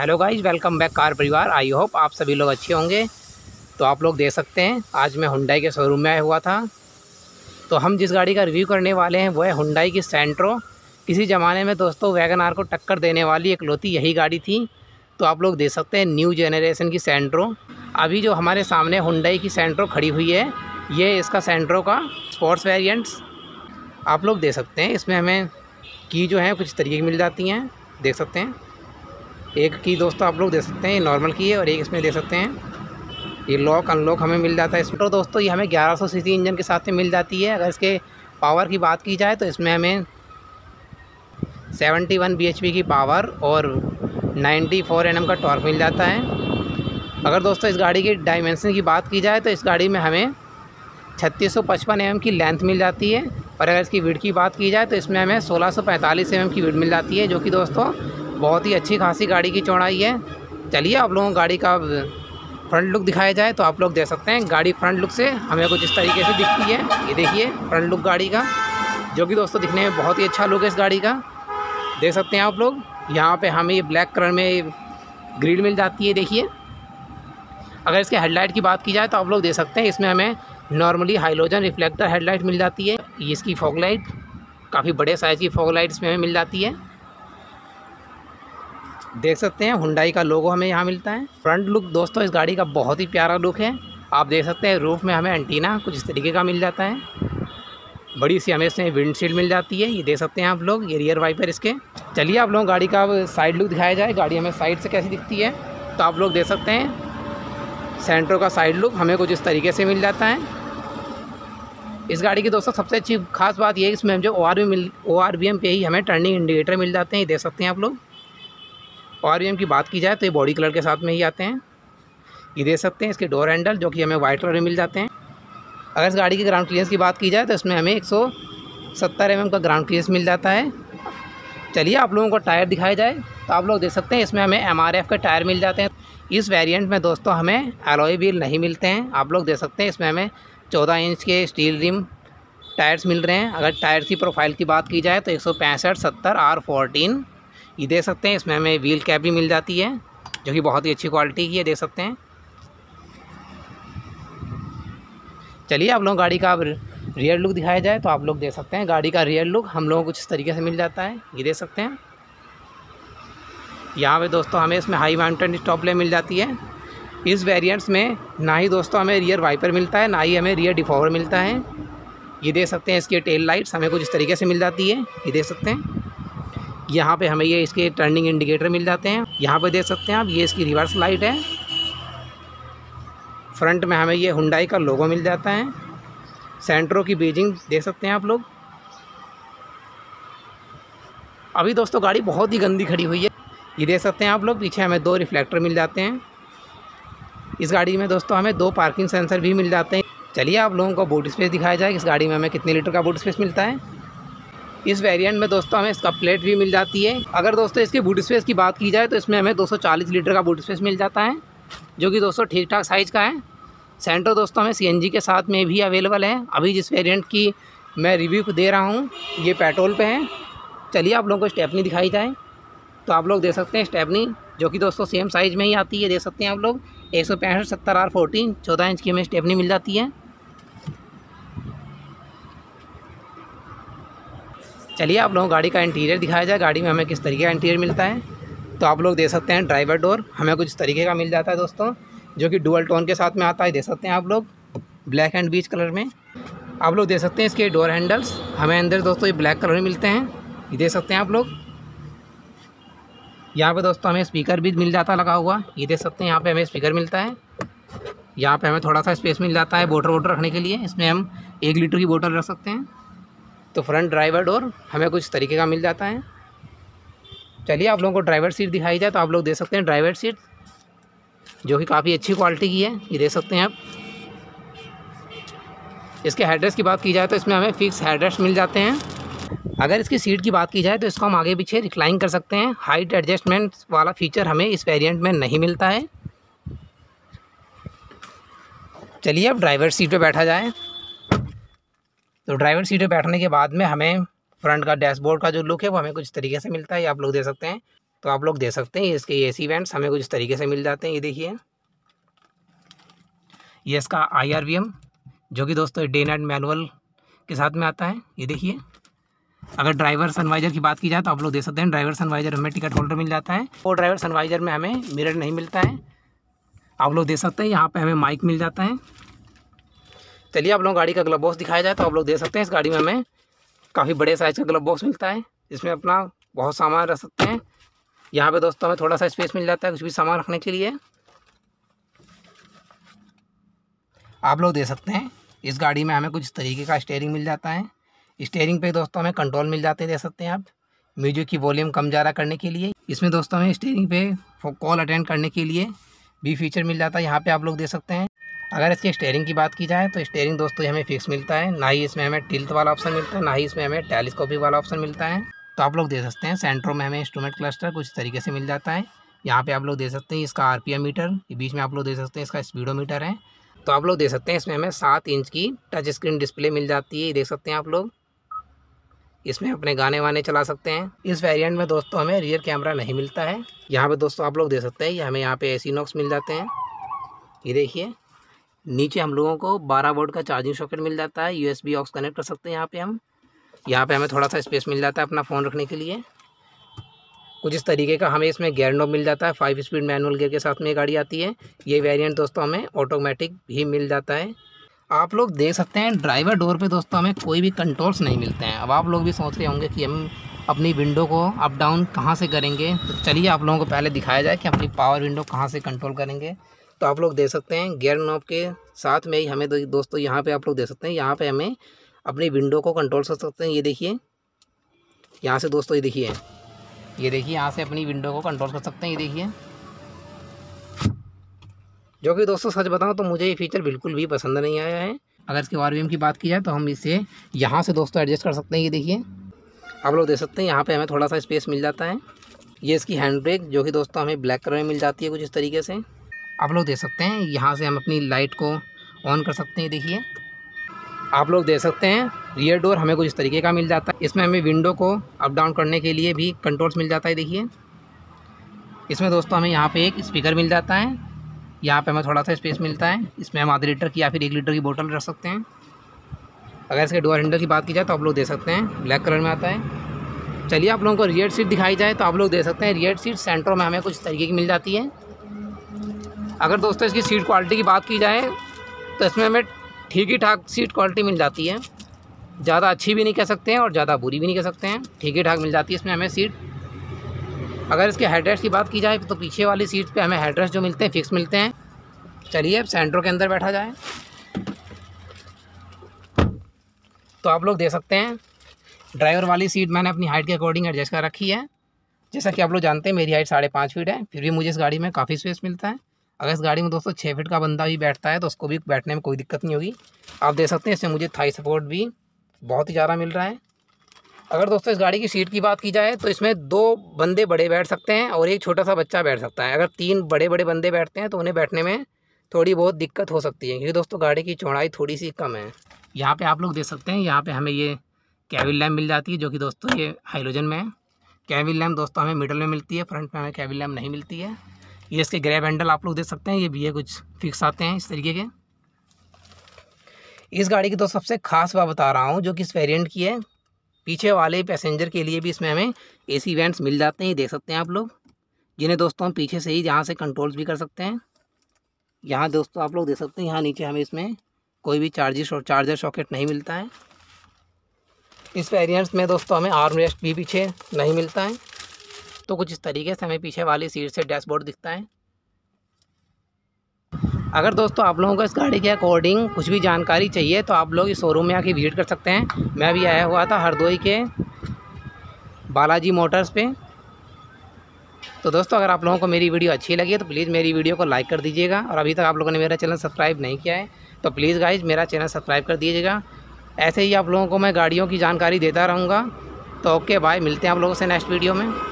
Hello guys welcome back car परिवार। I hope आप सभी लोग अच्छे होंगे। तो आप लोग देख सकते हैं, आज मैं हुंडई के शोरूम में आया हुआ था। तो हम जिस गाड़ी का रिव्यू करने वाले हैं, वो है हुंडई की सेंट्रो किसी ज़माने में दोस्तों वैगन आर को टक्कर देने वाली एक लोती यही गाड़ी थी। तो आप लोग देख सकते हैं न्यू जेनरेशन की सेंट्रो अभी जो हमारे सामने हुंडई की सेंट्रो खड़ी हुई है, ये इसका सेंट्रो का स्पोर्ट्स वेरियंट्स आप लोग देख सकते हैं, इसमें हमें की जो है कुछ तरीके की मिल जाती हैं। देख सकते हैं। एक की दोस्तों आप लोग दे सकते हैं नॉर्मल की है और एक इसमें दे सकते हैं। ये लॉक अनलॉक हमें मिल जाता है इसमें। तो दोस्तों, ये हमें 1100 सीसी इंजन के साथ में मिल जाती है। अगर इसके पावर की बात की जाए तो इसमें हमें 71 bhp की पावर और 94 एनएम का टॉर्क मिल जाता है। अगर दोस्तों, इस गाड़ी की डायमेंशन की बात की जाए तो इस गाड़ी में हमें छत्तीस सौ एम की लेंथ मिल जाती है। और अगर इसकी विड की बात की जाए तो इसमें हमें सोलह सौ एम की विड मिल जाती है, जो कि दोस्तों बहुत ही अच्छी खासी गाड़ी की चौड़ाई है। चलिए आप लोगों को गाड़ी का फ्रंट लुक दिखाया जाए तो आप लोग देख सकते हैं गाड़ी फ्रंट लुक से हमें कुछ इस तरीके से दिखती है। ये देखिए फ्रंट लुक गाड़ी का, जो कि दोस्तों दिखने में बहुत ही अच्छा लुक है इस गाड़ी का। देख सकते हैं आप लोग, यहाँ पे हमें ये ब्लैक कलर में ग्रिल मिल जाती है, देखिए। अगर इसके हेडलाइट की बात की जाए तो आप लोग देख सकते हैं इसमें हमें नॉर्मली हाइलोजन रिफ्लेक्टर हेडलाइट मिल जाती है इसकी फॉग लाइट, काफ़ी बड़े साइज़ की फॉग लाइट इसमें हमें मिल जाती है। देख सकते हैं हुंडाई का लोगो हमें यहाँ मिलता है। फ्रंट लुक दोस्तों, इस गाड़ी का बहुत ही प्यारा लुक है। आप देख सकते हैं रूफ में हमें एंटीना कुछ इस तरीके का मिल जाता है। बड़ी सी हमें इसमें विंडशील्ड मिल जाती है, ये देख सकते हैं आप लोग, ये रियर वाइपर इसके। चलिए आप लोग, गाड़ी का साइड लुक दिखाया जाए, गाड़ी हमें साइड से कैसी दिखती है। तो आप लोग देख सकते हैं सेंट्रो का साइड लुक हमें कुछ इस तरीके से मिल जाता है। इस गाड़ी की दोस्तों, सबसे अच्छी खास बात ये है, इसमें जो ओ आर मिल ओ आर बी एम पे ही हमें टर्निंग इंडिकेटर मिल जाते हैं, ये देख सकते हैं आप लोग। और की बात की जाए तो ये बॉडी कलर के साथ में ही आते हैं। ये देख सकते हैं इसके डोर हैंडल जो कि हमें वाइट कलर में मिल जाते हैं। अगर इस गाड़ी की ग्राउंड क्लियरेंस की बात की जाए तो इसमें हमें एक सौ सत्तर एम का ग्राउंड क्लियरेंस मिल जाता है। चलिए आप लोगों को टायर दिखाया जाए तो आप लोग देख सकते हैं इसमें हमें एम आर एफ़ के टायर मिल जाते हैं। इस वेरिएंट में दोस्तों हमें एलोई व्हील नहीं मिलते हैं। आप लोग देख सकते हैं इसमें हमें चौदह इंच के स्टील रिम टायर्स मिल रहे हैं। अगर टायर की प्रोफ़ाइल की बात की जाए तो एक सौ पैंसठ, सत्तर आर फोर्टीन ये देख सकते हैं, इसमें हमें व्हील कैप भी मिल जाती है, जो कि बहुत ही अच्छी क्वालिटी की है, देख सकते हैं। चलिए, आप लोग गाड़ी का अब रियर लुक दिखाया जाए तो आप लोग देख सकते हैं, गाड़ी का रियर लुक हम लोगों को कुछ इस तरीके से मिल जाता है, ये देख सकते हैं। यहाँ पे दोस्तों हमें इसमें हाई माउंटेन स्टॉप ले मिल जाती है। इस वेरिएंट्स में ना ही दोस्तों हमें रियर वाइपर मिलता है, ना ही हमें रियर डिफॉवर मिलता है। ये देख सकते हैं, इसकी टेल लाइट्स हमें कुछ इस तरीके से मिल जाती है, ये देख सकते हैं। यहाँ पे हमें ये इसके टर्निंग इंडिकेटर मिल जाते हैं। यहाँ पे देख सकते हैं आप, ये इसकी रिवर्स लाइट है। फ्रंट में हमें ये हुंडाई का लोगो मिल जाता है। सेंट्रो की बीजिंग देख सकते हैं आप लोग। अभी दोस्तों गाड़ी बहुत ही गंदी खड़ी हुई है। ये देख सकते हैं आप लोग, पीछे हमें दो रिफ्लेक्टर मिल जाते हैं। इस गाड़ी में दोस्तों हमें दो पार्किंग सेंसर भी मिल जाते हैं। चलिए आप लोगों को बूट स्पेस दिखाया जाए, इस गाड़ी में हमें कितने लीटर का बूट स्पेस मिलता है। इस वेरिएंट में दोस्तों हमें इसका प्लेट भी मिल जाती है। अगर दोस्तों इसके बूट स्पेस की बात की जाए तो इसमें हमें 240 लीटर का बूट स्पेस मिल जाता है, जो कि दोस्तों ठीक ठाक साइज़ का है। सेंटर दोस्तों हमें सीएनजी के साथ में भी अवेलेबल है। अभी जिस वेरियंट की मैं रिव्यू दे रहा हूँ, ये पेट्रोल पर है। चलिए आप लोगों को स्टेपनी दिखाई जाए। तो आप लोग देख सकते हैं स्टेपनी जो कि दोस्तों सेम साइज़ में ही आती है, देख सकते हैं आप लोग। एक सौ पैंसठ, सत्तर आर फोर्टीन चौदह इंच की हमें स्टेपनी मिल जाती है। चलिए आप लोगों को गाड़ी का इंटीरियर दिखाया जाए, गाड़ी में हमें किस तरीके का इंटीरियर मिलता है। तो आप लोग देख सकते हैं ड्राइवर डोर हमें कुछ तरीके का मिल जाता है दोस्तों, जो कि डुअल टोन के साथ में आता है, देख सकते हैं आप लोग ब्लैक एंड बीच कलर में। आप लोग देख सकते हैं इसके डोर हैंडल्स हमें अंदर दोस्तों ये ब्लैक कलर में मिलते हैं, ये देख सकते हैं आप लोग। यहाँ पे दोस्तों हमें स्पीकर भी मिल जाता, लगा हुआ, ये देख सकते हैं यहाँ पे हमें स्पीकर मिलता है। यहाँ पे हमें थोड़ा सा स्पेस मिल जाता है बोटर वोटर रखने के लिए, इसमें हम एक लीटर की बोटल रख सकते हैं। तो फ्रंट ड्राइवर डोर हमें कुछ तरीके का मिल जाता है। चलिए आप लोगों को ड्राइवर सीट दिखाई जाए तो आप लोग दे सकते हैं ड्राइवर सीट जो कि काफ़ी अच्छी क्वालिटी की है, ये देख सकते हैं आप। इसके हेडरेस्ट की बात की जाए तो इसमें हमें फिक्स हेडरेस्ट मिल जाते हैं। अगर इसकी सीट की बात की जाए तो इसको हम आगे पीछे रिक्लाइन कर सकते हैं। हाइट एडजस्टमेंट वाला फीचर हमें इस वेरिएंट में नहीं मिलता है। चलिए अब ड्राइवर सीट पे बैठा जाए। तो ड्राइवर सीट पर बैठने के बाद में हमें फ्रंट का डैशबोर्ड का जो लुक है वो हमें कुछ तरीके से मिलता है आप लोग दे सकते हैं। तो आप लोग दे सकते हैं इसके ए सी वेंट्स हमें कुछ इस तरीके से मिल जाते हैं, ये देखिए। ये इसका आई आर वी एम जो कि दोस्तों डे नाइट मैनुअल के साथ में आता है, ये देखिए। अगर ड्राइवर सनवाइजर की बात की जाए तो आप लोग देख सकते हैं, ड्राइवर सनवाइजर हमें टिकट होल्डर मिल जाता है। और ड्राइवर सनवाइजर में हमें मिरर नहीं मिलता है। आप लोग देख सकते हैं, यहाँ पे हमें माइक मिल जाता है। चलिए आप लोग गाड़ी का ग्लब बॉक्स दिखाया जाए तो आप लोग देख सकते हैं इस गाड़ी में हमें काफ़ी बड़े साइज़ का ग्लब बॉक्स मिलता है। इसमें अपना बहुत सामान रख सकते हैं। यहाँ पे दोस्तों हमें थोड़ा सा स्पेस मिल जाता है कुछ भी सामान रखने के लिए। आप लोग देख सकते हैं, इस गाड़ी में हमें कुछ तरीके का स्टेयरिंग मिल जाता है। स्टेयरिंग पे दोस्तों हमें कंट्रोल मिल जाते हैं, देख सकते हैं आप। म्यूज़िक की वॉल्यूम कम ज़्यादा करने के लिए। इसमें दोस्तों हमें स्टेयरिंग पे कॉल अटेंड करने के लिए भी फीचर मिल जाता है। यहाँ पे आप लोग देख सकते हैं अगर इसके स्टेयरिंग की बात की जाए तो स्टेयरिंग दोस्तों हमें फिक्स मिलता है। ना ही इसमें हमें टिल्ट वाला ऑप्शन मिलता है, ना ही इसमें हमें टेलीस्कोपिक वाला ऑप्शन मिलता है। तो आप लोग देख सकते हैं सेंट्रो में हमें इंस्ट्रूमेंट क्लस्टर कुछ तरीके से मिल जाता है। यहाँ पे आप लोग देख सकते हैं, इसका आरपीएम मीटर बीच में आप लोग देख सकते हैं, इसका स्पीडोमीटर है। तो आप लोग देख सकते हैं, इसमें हमें सात इंच की टच स्क्रीन डिस्प्ले मिल जाती है देख सकते हैं आप लोग। इसमें अपने गाने वाने चला सकते हैं। इस वेरिएंट में दोस्तों, हमें रियर कैमरा नहीं मिलता है। यहाँ पे दोस्तों, आप लोग देख सकते हैं हमें यहाँ पे एसी नॉक्स मिल जाते हैं। ये देखिए नीचे हम लोगों को 12 वोल्ट का चार्जिंग सॉकेट मिल जाता है यूएसबी ऑक्स कनेक्ट कर सकते हैं यहाँ पे हम। यहाँ पे हमें थोड़ा सा स्पेस मिल जाता है अपना फ़ोन रखने के लिए। कुछ इस तरीके का हमें इसमें गेयर नॉब मिल जाता है फाइव स्पीड मैनुअल गेयर के साथ में ये गाड़ी आती है। ये वेरिएंट दोस्तों हमें ऑटोमेटिक भी मिल जाता है। आप लोग देख सकते हैं ड्राइवर डोर पे दोस्तों हमें कोई भी कंट्रोल्स नहीं मिलते हैं। अब आप लोग भी सोच रहे होंगे कि हम अपनी विंडो को अप डाउन कहाँ से करेंगे? तो चलिए आप लोगों को पहले दिखाया जाए कि अपनी पावर विंडो कहाँ से कंट्रोल करेंगे। तो आप लोग दे सकते हैं गेयर नॉब के साथ में ही हमें दोस्तों यहाँ पे आप लोग दे सकते हैं। यहाँ पे हमें अपनी विंडो को कंट्रोल कर सकते हैं। ये देखिए। यहाँ से दोस्तों ये देखिए। ये देखिए, यहाँ से अपनी विंडो को कंट्रोल कर सकते हैं। ये देखिए। जो कि दोस्तों सच बताऊँ तो मुझे ये फीचर बिल्कुल भी पसंद नहीं आया है। अगर इसके आर की बात की जाए तो हम इसे यहाँ से दोस्तों एडजस्ट कर सकते हैं। ये देखिए। आप लोग देख सकते हैं। यहाँ पे हमें थोड़ा सा स्पेस मिल जाता है। ये इसकी हैंड ब्रेक जो कि दोस्तों हमें ब्लैक कलर में मिल जाती है कुछ इस तरीके से। आप लोग देख सकते हैं, यहाँ से हम अपनी लाइट को ऑन कर सकते हैं, देखिए। आप लोग देख सकते हैं रियर डोर हमें कुछ इस तरीके का मिल जाता है। इसमें हमें विंडो को अप डाउन करने के लिए भी कंट्रोल्स मिल जाता है, देखिए। इसमें दोस्तों हमें यहाँ पे एक स्पीकर मिल जाता है। यहाँ पे हमें थोड़ा सा स्पेस मिलता है। इसमें हम आधे लीटर की या फिर एक लीटर की बोतल रख सकते हैं। अगर इसके डोर हैंडल की बात की जाए तो आप लोग दे सकते हैं ब्लैक कलर में आता है। चलिए आप लोगों को रियर सीट दिखाई जाए तो आप लोग दे सकते हैं रियर सीट सेंट्रो में हमें कुछ तरीके की मिल जाती है। अगर दोस्तों इसकी सीट क्वालिटी की बात की जाए तो इसमें हमें ठीक ही ठाक सीट क्वालिटी मिल जाती है। ज़्यादा अच्छी भी नहीं कह सकते हैं और ज़्यादा बुरी भी नहीं कह सकते हैं। ठीक ही ठाक मिल जाती है इसमें हमें सीट अगर इसके हेडरेस्ट की बात की जाए तो पीछे वाली सीट पे हमें हेडरेस्ट जो मिलते हैं फिक्स मिलते हैं। चलिए अब सेंट्रो के अंदर बैठा जाए। तो आप लोग दे सकते हैं ड्राइवर वाली सीट मैंने अपनी हाइट के अकॉर्डिंग एडजस्ट कर रखी है। जैसा कि आप लोग जानते हैं, मेरी हाइट साढ़े पाँच फीट है, फिर भी मुझे इस गाड़ी में काफ़ी स्पेस मिलता है। अगर इस गाड़ी में दोस्तों छः फीट का बंदा भी बैठता है तो उसको भी बैठने में कोई दिक्कत नहीं होगी। आप देख सकते हैं, इसमें मुझे थाई सपोर्ट भी बहुत ही ज़्यादा मिल रहा है। अगर दोस्तों इस गाड़ी की सीट की बात की जाए तो इसमें दो बंदे बड़े बैठ सकते हैं और एक छोटा सा बच्चा बैठ सकता है। अगर तीन बड़े बड़े बंदे बैठते हैं तो उन्हें बैठने में थोड़ी बहुत दिक्कत हो सकती है, क्योंकि दोस्तों गाड़ी की चौड़ाई थोड़ी सी कम है। यहाँ पे आप लोग देख सकते हैं, यहाँ पे हमें ये कैबिल लैम्प मिल जाती है, जो कि दोस्तों ये हाइड्रोजन में है। कैबिल लैम्प दोस्तों हमें मिडल में मिलती है फ्रंट में हमें कैबिल लैम्प नहीं मिलती है। ये इसके ग्रैब हैंडल आप लोग देख सकते हैं, ये भी है कुछ फिक्स आते हैं इस तरीके के। इस गाड़ी की तो सबसे खास बात बता रहा हूँ, जो कि इस वेरियंट की है, पीछे वाले पैसेंजर के लिए भी इसमें हमें एसी वेंट्स मिल जाते हैं, ये देख सकते हैं आप लोग। जिन्हें दोस्तों हम पीछे से ही यहाँ से कंट्रोल्स भी कर सकते हैं, यहाँ दोस्तों आप लोग देख सकते हैं, यहाँ नीचे हमें इसमें कोई भी चार्जिस और चार्जर सॉकेट नहीं मिलता है। इस वेरियंट्स में दोस्तों हमें आर्म रेस्ट भी पीछे नहीं मिलता है। तो कुछ इस तरीके से हमें पीछे वाली सीट से डैशबोर्ड दिखता है। अगर दोस्तों आप लोगों को इस गाड़ी के अकॉर्डिंग कुछ भी जानकारी चाहिए तो आप लोग इस शोरूम में आके विज़िट कर सकते हैं। मैं भी आया हुआ था हरदोई के बालाजी मोटर्स पे। तो दोस्तों अगर आप लोगों को मेरी वीडियो अच्छी लगी है तो प्लीज़ मेरी वीडियो को लाइक कर दीजिएगा। और अभी तक आप लोगों ने मेरा चैनल सब्सक्राइब नहीं किया है तो प्लीज़ गाइज़ मेरा चैनल सब्सक्राइब कर दीजिएगा। ऐसे ही आप लोगों को मैं गाड़ियों की जानकारी देता रहूँगा। तो ओके बाय मिलते हैं आप लोगों से नेक्स्ट वीडियो में।